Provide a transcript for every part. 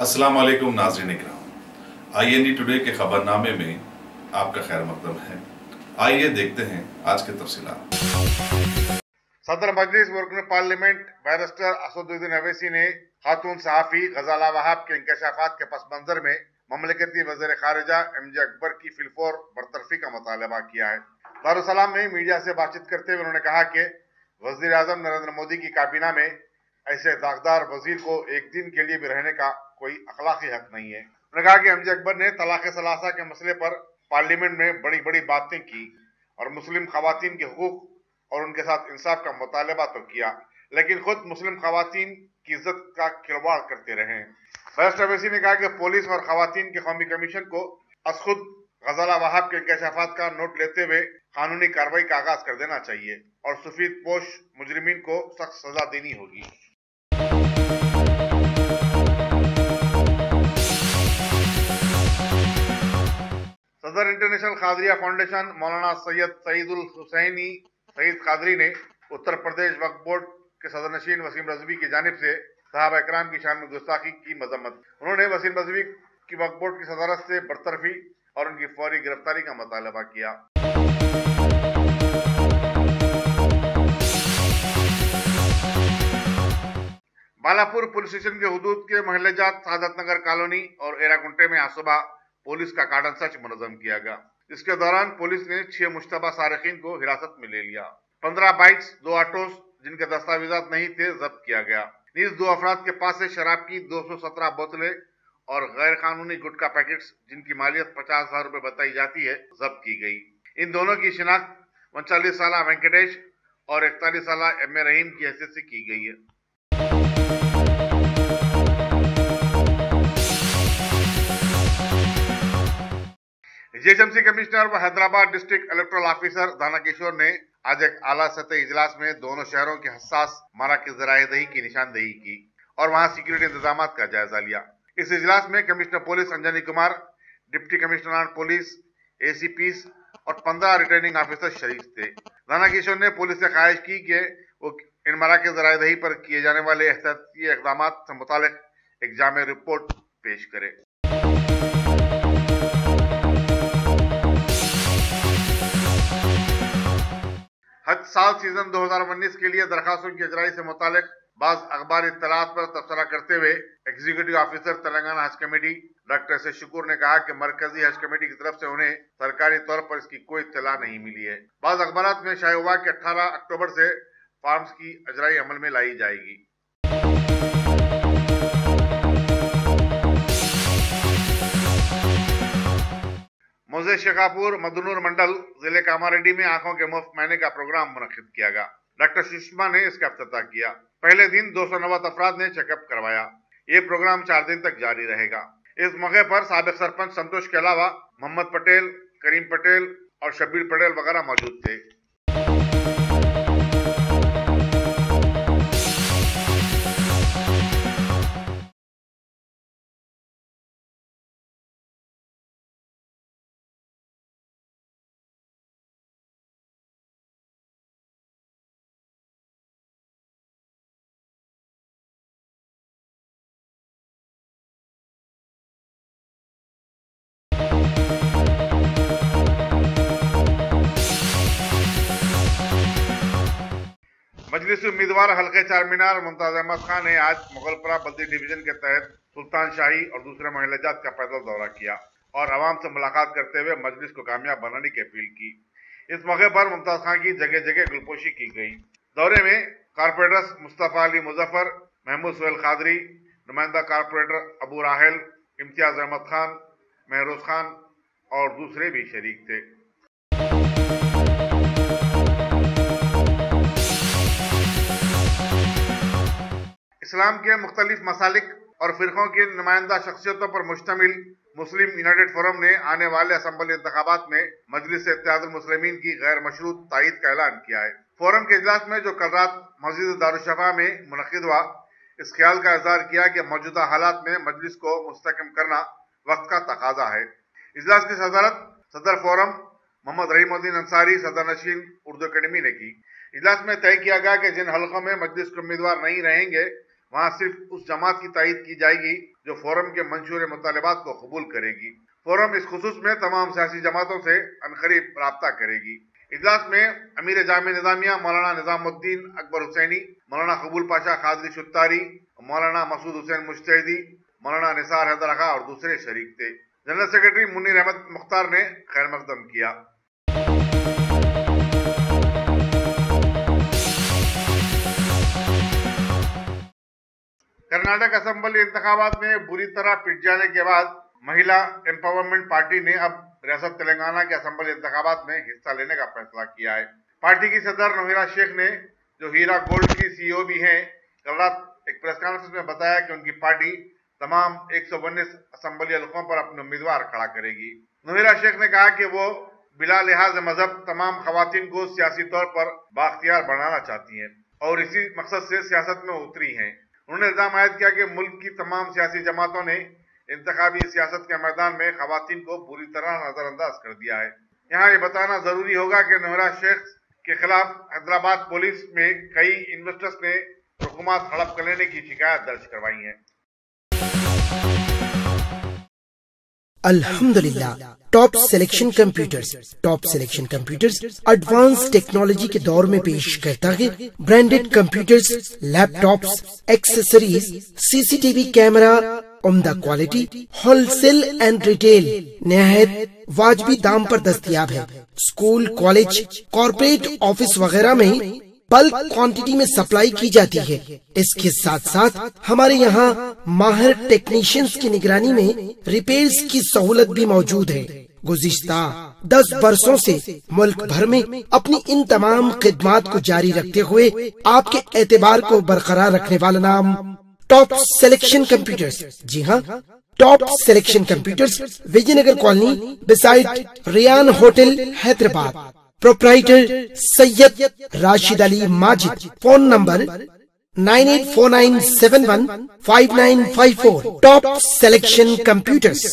السلام علیکم ناظرین اکرام۔ آئی اینڈی ٹوڈے کے خبرنامے میں آپ کا خیر مقدم ہے۔ آئیے دیکھتے ہیں آج کے تفصیلات۔ صدر مجلس ورکن پارلیمنٹ بیرسٹر اسود الدین اویسی نے خاتون صحافی غزالہ وہاب کے انکشافات کے پس منظر میں مملکتی وزیر خارجہ ایم جے اکبر کی فلفور برطرفی کا مطالبہ کیا ہے۔ دارالسلام میں میڈیا سے بات چیت کرتے ہوئے انہوں نے کہا کہ وزیر اعظم نریندر مودی کی کابینہ میں ایسے داغدار وزیر کو ایک دن کے لیے بھی رہنے کا کوئی اخلاقی حق نہیں ہے۔ انہوں نے کہا کہ حمزہ اکبر نے طلاق ثلاثہ کے مسئلے پر پارلیمنٹ میں بڑی بڑی باتیں کی اور مسلم خواتین کے حقوق اور ان کے ساتھ انصاف کا مطالبہ تو کیا، لیکن خود مسلم خواتین کی عزت کا کھلواڑ کرتے رہے۔ بحث ویسی نے کہا کہ پولیس اور خواتین کے قومی کمیشن کو از خود غزالہ وہاب کے انکشافات کا نوٹ لیتے ہوئے قانونی کاروائی کا آغاز کر دینا چاہیے اور سفید پوش مجرمین کو سخت سزا دینی ہوگی۔ اسپیشل خادریہ فاؤنڈیشن مولانا سید سعید الحسینی سعید خادری نے اتر پردیش وقف بورڈ کے صدر نشین وسیم رضوی کی جانب سے صحابہ اکرام کی شان میں گستاخی کی مذمت۔ انہوں نے وسیم رضوی کی وقف بورڈ کی صدارت سے برطرفی اور ان کی فوری گرفتاری کا مطالبہ کیا۔ بالاپور پولیس اسٹیشن کے حدود کے محلہ جات سعادت نگر کالونی اور ایراکنٹے میں آج صبح پولیس کا کارڈن سچ منظم کیا گیا۔ اس کے دوران پولیس نے چھ مشتبہ سارقین کو حراست میں لے لیا۔ پندرہ بائٹس دو آٹوز، جن کے دستاویزات نہیں تھے، ضبط کیا گیا۔ نیز دو افراد کے پاس سے شراب کی دو سو سترہ بوتلیں اور غیر قانونی گٹکا پیکٹس، جن کی مالیت پچاس ہزار روپے بتائی جاتی ہے، ضبط کی گئی۔ ان دونوں کی شناخت انچالیس سالہ وینکٹیش اور اکتالیس سالہ ایم اے رحیم کی حیثیت سے کی گئی ہے۔ G H M C commissioner و حیدرآباد ڈسٹرکٹ الیکٹرل آفیسر دانا کشور نے آج ایک اعلیٰ سطح اجلاس میں دونوں شہروں کے حساس مراکز ذرائع دہی کی نشاندہی کی اور وہاں سیکیورٹی انتظامات کا جائزہ لیا۔ اس اجلاس میں commissioner police Anjani Kumar deputy commissioner police A C Ps اور پندرہ ریٹرننگ آفیسر شریک تھے۔ دانا کشور نے پولیس سے خواہش کی کہ وہ ان مراکز ذرائع دہی پر کیے جانے والے احتیاطی اقدامات سے متعلق ایک جامع رپورٹ پیش کرے۔ حج سال سیزن دو ہزار انیس کے لیے درخواستوں کی اجرائی سے متعلق بعض اخبار اطلاعات پر تبصرہ کرتے ہوئے executive officer Telangana Haj committee doctor S Shakoor نے کہا کہ مرکزی حج کمیٹی کی طرف سے انہیں سرکاری طور پر اس کی کوئی اطلاع نہیں ملی ہے۔ بعض اخبارات میں شائع ہوا کہ اٹھارہ اکتوبر سے فارمز کی اجرائی عمل میں لائی جائے گی۔ روزہ شکاپور مدنور منڈل ضلع کاماریڈی میں آنکھوں کے مفت مہینے کا پروگرام منعقد کیا گیا ڈاکٹر ششمہ نے اس کا افتتاح کیا۔ پہلے دن دو سو نوت افراد نے چیک اپ کروایا۔ یہ پروگرام چار دن تک جاری رہے گا۔ اس موقع پر سابق سرپنچ سنتوش کے علاوہ محمد پٹیل، کریم پٹیل اور شبیر پٹیل وغیرہ موجود تھے۔ مجلس امیدوار حلقہ چار مینار ممتاز احمد خان نے آج مغلپرا بلدی ڈیویژن کے تحت سلطان شاہی اور دوسرے محلہ جات کا پیدل دورہ کیا اور عوام سے ملاقات کرتے ہوئے مجلس کو کامیاب بنانے کی اپیل کی۔ اس موقع پر ممتاز خان کی جگہ جگہ گلپوشی کی گئی۔ دورے میں کارپوریٹرس مصطفیٰ علی مظفر، محمود سہیل قادری، نمائندہ کارپوریٹر ابو راہل امتیاز احمد خان، مہروز خان اور دوسرے بھی شریک تھے۔ اسلام کے مختلف مسالک اور فرقوں کی نمائندہ شخصیتوں پر مشتمل مسلم یونائیٹڈ فورم نے آنے والے اسمبلی انتخابات میں مجلس اتحاد المسلمین کی غیر مشروط تائید کا اعلان کیا ہے۔ فورم کے اجلاس میں جو کل رات مسجد دارالشفا میں منعقد ہوا، اس خیال کا اظہار کیا کہ موجودہ حالات میں مجلس کو مستحکم کرنا وقت کا تقاضا ہے۔ اجلاس کی صدارت صدر فورم محمد رحیم الدین انصاری، صدر نشین اردو اکیڈمی نے کی۔ اجلاس میں طے کیا گیا کہ جن حلقوں میں مجلس کے امیدوار نہیں رہیں گے وہاں صرف اس جماعت کی تائید کی جائے گی جو فورم کے منشور مطالبات کو قبول کرے گی۔ فورم اس خصوص میں تمام سیاسی جماعتوں سے انقریب رابطہ کرے گی۔ اجلاس میں امیر جامع نظامیہ مولانا نظام الدین اکبر حسینی، مولانا قبول پاشا خادری شتاری، مولانا مسعود حسین مشتحدی مولانا نثار حیدر اور دوسرے شریک تھے۔ جنرل سیکرٹری منیر احمد مختار نے خیر مقدم کیا۔ کرناٹک اسمبلی انتخابات میں بری طرح پٹ جانے کے بعد مہیلا امپاورمنٹ پارٹی نے اب ریاست تلنگانہ کے اسمبلی انتخابات میں حصہ لینے کا فیصلہ کیا ہے۔ پارٹی کی صدر نویرا شیخ نے جو ہیرا گولڈ کی سی او بھی ہیں، کل رات ایک پریس کانفرنس میں بتایا کہ ان کی پارٹی تمام ایک سو انیس اسمبلی حلقوں پر اپنے امیدوار کھڑا کرے گی۔ نویرا شیخ نے کہا کہ وہ بلا لحاظ مذہب تمام خواتین کو سیاسی طور پر باختیار بنانا چاہتی ہیں اور اسی مقصد سے سیاست میں اتری ہیں۔ انہوں نے الزام عائد کیا کہ ملک کی تمام سیاسی جماعتوں نے انتخابی سیاست کے میدان میں خواتین کو پوری طرح نظر انداز کر دیا ہے۔ یہاں یہ بتانا ضروری ہوگا کہ نہرا شیخ کے خلاف حیدرآباد پولیس میں کئی انویسٹرز نے حکومت ہڑپ کر لینے کی شکایت درج کروائی ہیں۔ الحمدللہ top selection computers top selection computers advance technology کے دور میں پیش کرتا ہے۔ Branded computers laptops accessories C C T V camera عمدہ quality wholesale and retail نہایت واجبی دام پر دستیاب ہے۔ اسکول کالج کارپوریٹ آفس وغیرہ میں بلک کوانٹٹی میں سپلائی کی جاتی ہے۔ اس کے ساتھ ساتھ ہمارے یہاں ماہر ٹیکنیشینز کی نگرانی میں ریپیئرز کی سہولت بھی موجود ہے۔ گزشتہ دس برسوں سے ملک بھر میں اپنی ان تمام خدمات کو جاری رکھتے ہوئے آپ کے اعتبار کو برقرار رکھنے والا نام ٹاپ سلیکشن کمپیوٹرز جی ہاں top selection computers Vijay Nagar colony beside Rayan hotel Hyderabad. Proprietor Syed Rashid Ali Majid phone number nine eight four nine seven one five nine five four top selection computers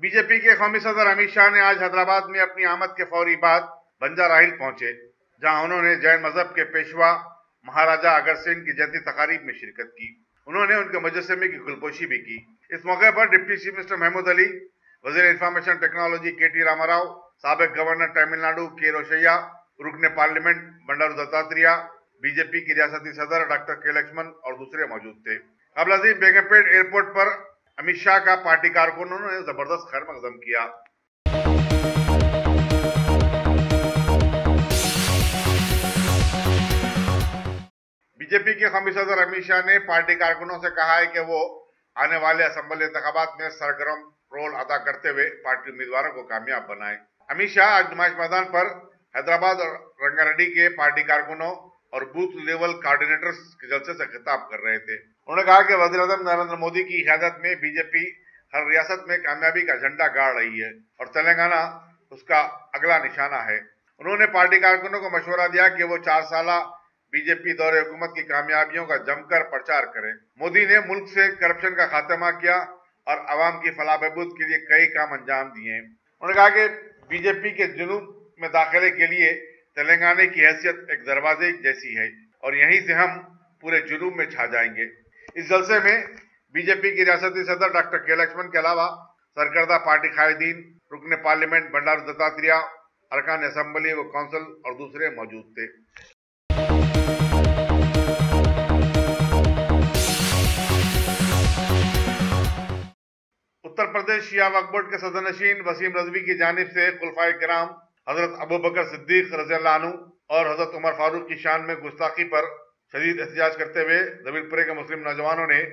B J P کے قومی صدر امیت شاہ نے آج حیدرآباد میں اپنی آمد کے فوری بعد بنجا راہل پہنچے جہاں انہوں نے جین مذہب کے پیشوا مہاراجہ اگر سنگھ کی جنتی تقاریب میں شرکت کی۔ انہوں نے ان کے مجسمے کی گلپوشی بھی کی۔ اس موقع پر deputy chief minister Mahmood Ali, وزیر information technology K T Rama Rao سابق گورنر تمل ناڈو کے روشیا رکن parliament Bandaru Dattatreya B J P کی ریاستی صدر ڈاکٹر کے لکشمن اور دوسرے موجود تھے۔ قبل عظیم بیگم پیٹ ایئرپورٹ پر امیت شاہ کا پارٹی کارکنوں نے زبردست خیر مقدم کیا۔ بی جے پی کے قومی صدر امیت شاہ نے پارٹی کارکنوں سے کہا ہے کہ وہ آنے والے اسمبلی انتخابات میں سرگرم رول ادا کرتے ہوئے پارٹی امیدواروں کو کامیاب بنائیں۔ امیت شاہ آج نمائش میدان پر حیدرآباد اور رنگا ریڈی کے پارٹی کارکنوں اور بوتھ لیول کارڈینیٹرز کے جلسے سے خطاب کر رہے تھے۔ انہوں نے کہا کہ وزیر اعظم نریندر مودی کی قیادت میں بی جے پی ہر ریاست میں کامیابی کا جھنڈا گاڑ رہی ہے اور تلنگانہ اس کا اگلا نشانہ ہے۔ انہوں نے پارٹی کارکنوں کو مشورہ دیا کہ وہ چار سالہ بی جے پی دور حکومت کی کامیابیوں کا جم کر پرچار کریں۔ مودی نے ملک سے کرپشن کا خاتمہ کیا اور عوام کی فلاح بہبود کے لیے کئی کام انجام دیے۔ انہوں نے کہا کہ بی جے پی کے جنوب میں داخلے کے لیے تلنگانے کی حیثیت ایک دروازے جیسی ہے اور یہیں سے ہم پورے جنوب میں چھا جائیں گے۔ اس جلسے میں بی جے پی کی ریاستی صدر ڈاکٹر کے لکشمن کے علاوہ سرکردہ پارٹی قائدین، رکن پارلیمنٹ بنڈارو دتاتریہ ارکان اسمبلی و کونسل اور دوسرے موجود تھے۔ پردیش شیعہ وقت بورڈ کے صدر نشین، وسیم رضوی کی جانب سے خلفائے کرام حضرت ابو بکر صدیق رضی اللہ عنہ اور حضرت عمر فاروق کی شان میں گستاخی پر شدید احتجاج کرتے ہوئے دبیل پورے کے مسلم نوجوانوں نے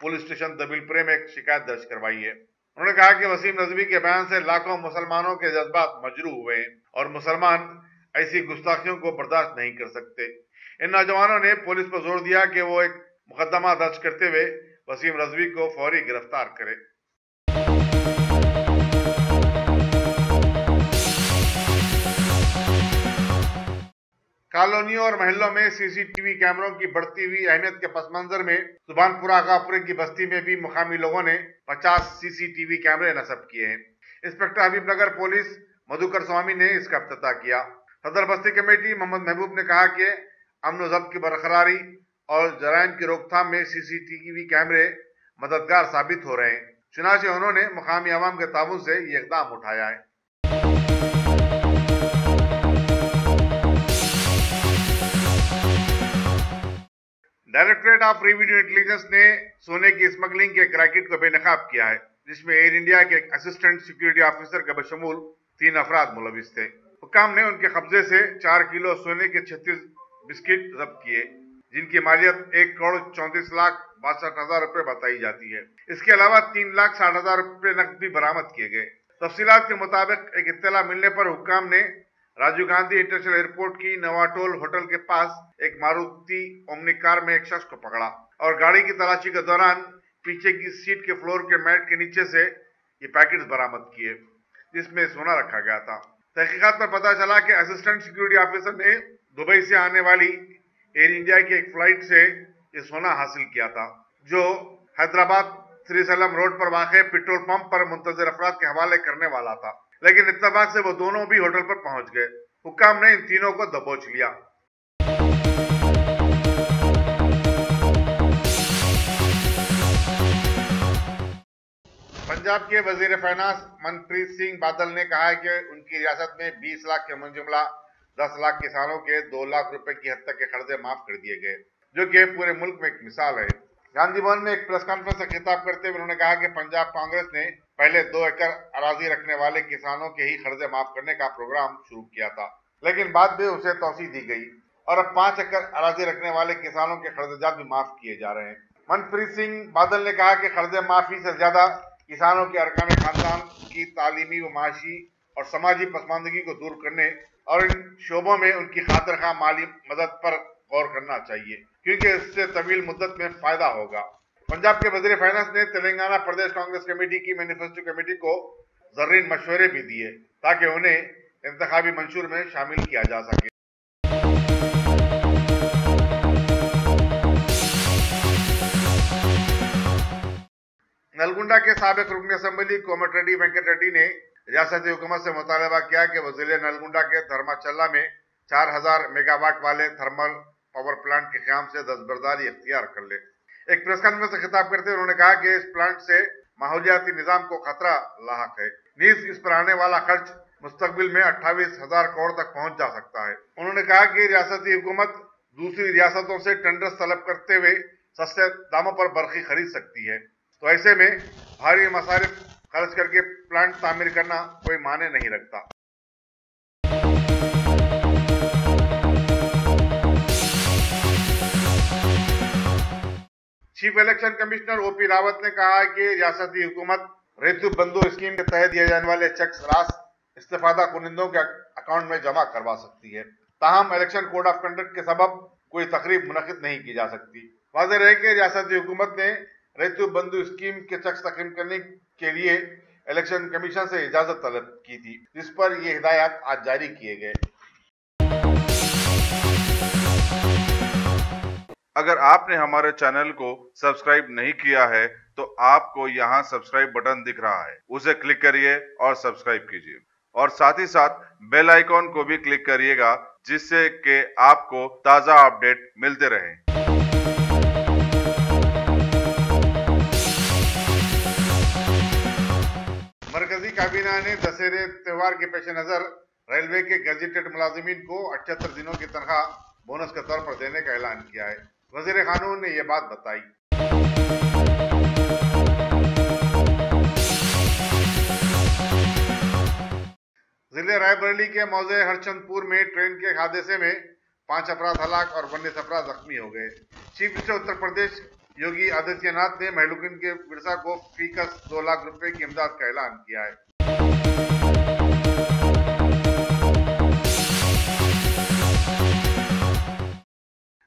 پولیس اسٹیشن دبیل پورے میں ایک شکایت درج کروائی ہے۔ انہوں نے کہا کہ وسیم رضوی کے بیان سے لاکھوں مسلمانوں کے جذبات مجروح ہوئے ہیں اور مسلمان ایسی گستاخیوں کو برداشت نہیں کر سکتے۔ ان نوجوانوں نے پولیس پر زور دیا کہ وہ ایک مقدمہ درج کرتے ہوئے وسیم رضوی کو فوری گرفتار کرے۔ کالونیوں اور محلوں میں سی سی ٹی وی کیمروں کی بڑھتی ہوئی اہمیت کے پس منظر میں زبان پورا آگاپورے کی بستی میں بھی مقامی لوگوں نے پچاس سی سی ٹی وی کیمرے نصب کیے ہیں۔ انسپیکٹر حبیب نگر پولیس مدھوکر سوامی نے اس کا افتتاح کیا۔ صدر بستی کمیٹی محمد محبوب نے کہا کہ امن و ضبط کی برقراری اور جرائم کی روک تھام میں سی سی ٹی وی کیمرے مددگار ثابت ہو رہے ہیں۔ چنانچہ انہوں نے مقامی عوام کے تعاون سے یہ اقدام اٹھایا ہے۔ ڈائریکٹریٹ آف ریویڈیو انٹیلیجنس نے سونے کی اسمگلنگ کے ایک ریکٹ کو بے نقاب کیا ہے، جس میں ایئر انڈیا کے ایک اسسٹنٹ سیکیورٹی آفیسر کا بشمول تین افراد ملوث تھے۔ حکام نے ان کے قبضے سے چار کلو سونے کے چھتیس بسکٹ ضبط کیے، جن کی مالیت ایک کروڑ چونتیس لاکھ باسٹھ ہزار روپے بتائی جاتی ہے۔ اس کے علاوہ تین لاکھ ساٹھ ہزار روپے نقد بھی برآمد کیے گئے۔ تفصیلات کے مطابق ایک اطلاع ملنے پر حکام نے راجیو گاندھی انٹرنیشنل ایئرپورٹ کی نواٹول ہوٹل کے پاس ایک ماروتی اومنی کار میں ایک شخص کو پکڑا اور گاڑی کی تلاشی کے دوران پیچھے کی سیٹ کے فلور کے میٹ کے نیچے سے یہ پیکٹس برآمد کیے، جس میں سونا رکھا گیا تھا۔ تحقیقات پر پتا چلا کہ اسسٹنٹ سیکیورٹی آفیسر نے دبئی سے آنے والی ایئر انڈیا کی ایک فلائٹ سے یہ سونا حاصل کیا تھا، جو حیدرآباد سری سلم روڈ پر واقع پیٹرول پمپ پر منتظر افراد کے حوالے کرنے والا تھا۔ لیکن اتفاق سے وہ دونوں بھی ہوٹل پر پہنچ گئے۔ حکام نے ان تینوں کو دبوچ لیا۔ پنجاب کے وزیر فائنانس منپریت سنگھ بادل نے کہا ہے کہ ان کی ریاست میں بیس لاکھ کے منجملہ، دس لاکھ کسانوں کے دو لاکھ روپے کی حد تک کے قرضے معاف کر دیے گئے، جو کہ پورے ملک میں ایک مثال ہے۔ گاندھی بھون میں ایک پریس کانفرنس سے خطاب کرتے ہوئے انہوں نے کہا کہ پنجاب کانگریس نے پہلے دو ایکڑ اراضی رکھنے والے کسانوں کے ہی قرضے معاف کرنے کا پروگرام شروع کیا تھا، لیکن بعد میں اسے توسیع دی گئی اور اب پانچ ایکڑ اراضی رکھنے والے کسانوں کے قرض جات بھی معاف کیے جا رہے ہیں۔ منپریت سنگھ بادل نے کہا کہ قرض معافی سے زیادہ کسانوں کے ارکان خاندان کی تعلیمی و معاشی اور سماجی پسماندگی کو دور کرنے اور ان شعبوں میں ان کی خاطر خواہ مالی مدد پر غور کرنا چاہیے۔ کیونکہ اس سے طویل مدت میں فائدہ ہوگا۔ پنجاب کے وزیر فائنانس نے تلنگانہ پردیش کانگریس کمیٹی کی مینیفیسٹو کمیٹی کو زرین مشورے بھی دیے تاکہ انہیں انتخابی منشور میں شامل کیا جا سکے۔ نلگنڈا کے سابق رکن اسمبلی کومٹ ریڈی وینکٹ ریڈی نے ریاستی حکومت سے مطالبہ کیا کہ وہ ضلع نلگنڈا کے دھرما چلہ میں چار ہزار میگا واٹ والے تھرمل پاور پلانٹ کے قیام سے دستبرداری اختیار کر لے۔ ایک پریس کانفرنس سے خطاب کرتے انہوں نے کہا کہ اس پلانٹ سے ماحولیاتی نظام کو خطرہ لاحق ہے۔ نیز اس پر آنے والا خرچ مستقبل میں اٹھائیس ہزار کروڑ تک پہنچ جا سکتا ہے۔ انہوں نے کہا کہ ریاستی حکومت دوسری ریاستوں سے ٹینڈرز طلب کرتے ہوئے سستے داموں پر برقی خرید سکتی ہے۔ تو ایسے میں بھاری مصارف خرچ کر کے پلانٹ تعمیر کرنا کوئی معنی نہیں رکھتا۔ Chief election commissioner O P Rawat نے کہا کہ ریاستی حکومت ریتو بندو اسکیم کے تحت دیے جانے والے چیکس راس استفادہ کنندوں کے اکاؤنٹ میں جمع کروا سکتی ہے۔ تاہم، الیکشن کوڈ آف کنڈکٹ کے سبب کوئی تقریب منعقد نہیں کی جا سکتی۔ واضح رہے کہ ریاستی حکومت نے ریتو بندو اسکیم کے چیکس تقسیم کرنے کے لیے الیکشن کمیشن سے اجازت طلب کی تھی، جس پر یہ ہدایات آج جاری کیے گئے۔ اگر آپ نے ہمارے چینل کو سبسکرائب نہیں کیا ہے، تو آپ کو یہاں سبسکرائب بٹن دکھ رہا ہے۔ اسے کلک کریے اور سبسکرائب کیجیے۔ اور ساتھ ہی ساتھ بیل آئیکن کو بھی کلک کریے گا، جس سے کہ آپ کو تازہ اپڈیٹ ملتے رہیں۔ مرکزی کابینہ نے دسہرے تہوار کے پیش نظر ریلوے کے گزیٹڈ ملازمین کو اٹھتر دنوں کی تنخواہ بونس کے طور پر دینے کا اعلان کیا ہے۔ وزیر قانون نے یہ بات بتائی۔ ضلع رائے بریلی کے موضع ہرچند پور میں ٹرین کے حادثے میں پانچ افراد ہلاک اور انیس افراد زخمی ہو گئے۔ چیف منسٹر اتر پردیش یوگی آدتیہ ناتھ نے محلوکن کے ورثہ کو فیکس دو لاکھ روپے کی امداد کا اعلان کیا ہے۔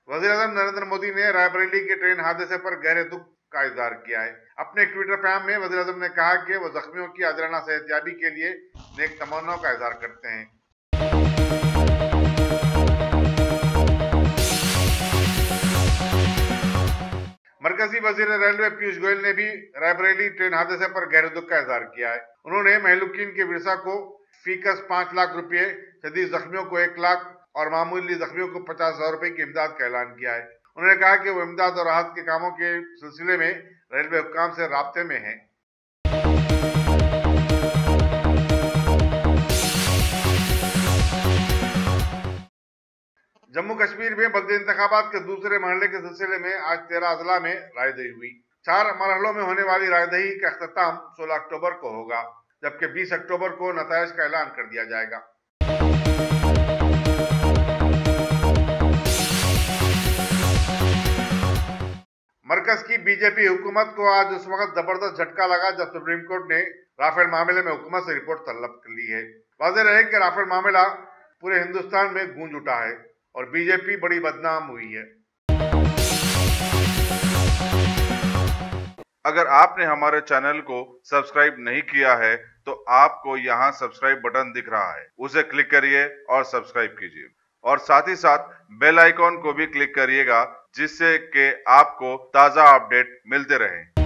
وزیر اعظم نریندر مودی نے رائے بریلی کے ٹرین حادثے پر گہرے دکھ کا اظہار کیا ہے۔ اپنے ایک ٹویٹر پیام میں وزیر اعظم نے کہا کہ وہ زخمیوں کی عادلانہ صحت یابی کے لیے نیک تمناؤں کا اظہار کرتے ہیں۔ مرکزی وزیر ریلوے پیوش گوئل نے بھی رائے بریلی ٹرین حادثے پر گہرے دکھ کا اظہار کیا ہے۔ انہوں نے محلوکین کے ورثہ کو فیکس پانچ لاکھ روپیے شدید زخمیوں کو ایک لاکھ اور معمولی زخمیوں کو پچاس ہزار روپے کی امداد کا اعلان کیا ہے۔ انہوں نے کہا کہ وہ امداد اور راحت کے کاموں کے سلسلے میں ریلوے حکام سے رابطے میں ہیں۔ جموں کشمیر میں بلدی انتخابات کے دوسرے مرحلے کے سلسلے میں آج تیرہ اضلاع میں رائے دہی ہوئی۔ چار مرحلوں میں ہونے والی رائے دہی کا اختتام سولہ اکتوبر کو ہوگا، جبکہ بیس اکتوبر کو نتائج کا اعلان کر دیا جائے گا۔ مرکز کی بی جے پی حکومت کو آج اس وقت زبردست جھٹکا لگا جب سپریم کورٹ نے رافیل معاملے میں حکومت سے رپورٹ طلب کر لی ہے۔ واضح رہے کہ رافیل معاملہ پورے ہندوستان میں گونج اٹھا ہے اور بی جے پی بڑی بدنام ہوئی ہے۔ اگر آپ نے ہمارے چینل کو سبسکرائب نہیں کیا ہے تو آپ کو یہاں سبسکرائب بٹن دکھ رہا ہے۔ اسے کلک کریے اور سبسکرائب کیجیے۔ اور ساتھ ہی ساتھ بیل آئیکن کو بھی کلک کریے گا جس سے کہ آپ کو تازہ اپڈیٹ ملتے رہیں۔